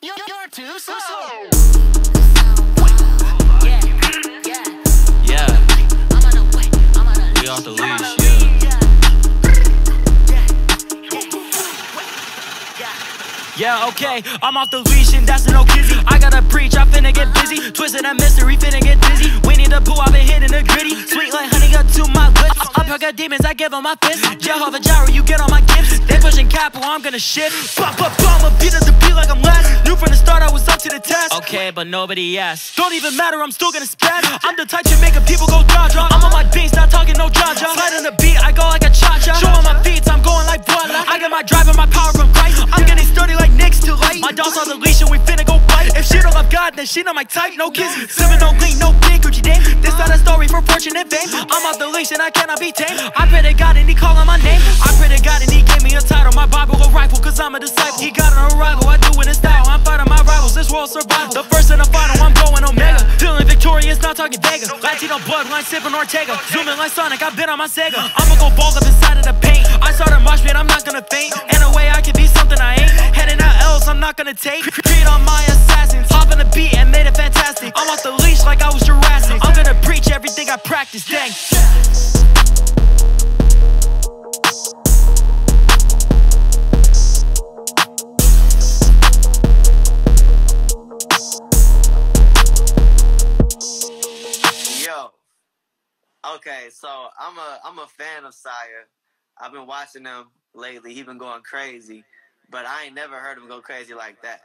You're, you're too slow. Yeah, yeah. Yeah, I'm on a way. I'm on a we off the leash. I'm on a leash, yeah. Yeah, okay, I'm off the leash and that's no kizzy. I gotta Demons, I give 'em my fist. Jehovah Jireh, you get on my gifts. They pushing capital, I'm gonna shift. Pop up, bop, I'ma beat up the beat like I'm last. Knew from the start I was up to the test. Okay, but nobody asked. Don't even matter, I'm still gonna spaz. I'm the type to make a people go jaw. I'm on my beats, not talking no jaw. Slide on the beat, I go like a cha cha. Show on my feet, I'm going like voila. I got my drive and my power from Christ. I'm getting sturdy like Nick's to light. My dog's on the leash and we finna go fight. If she don't love God, then she not my type. No kissing, slimming, no clean, no big Gucci dame. This not a story for fortune and fame. I'm off the leash and I cannot be tamed. I pray to God and he calling my name. I pray to God and he gave me a title. My Bible a rifle, cause I'm a disciple. He got an arrival, I do it in style. I'm fighting my rivals, this world survival. The first and the final, I'm going Omega. Feeling victorious, not talking Vega. Latino bloodline, sipping Ortega. Zooming like Sonic, I've been on my Sega. I'ma go ball up inside of the paint. I started mosh pit, I'm not gonna faint. In a way, I can be something I ain't. Heading out else, I'm not gonna take. Practice, dang. Yo. Okay, so I'm a I'm a fan of Siah. I've been watching him lately. He been going crazy, but I ain't never heard him go crazy like that.